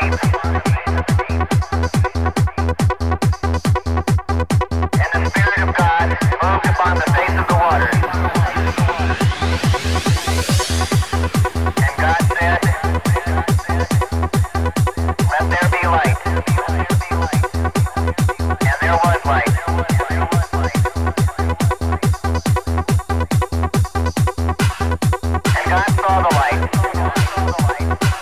name.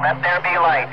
Let there be light.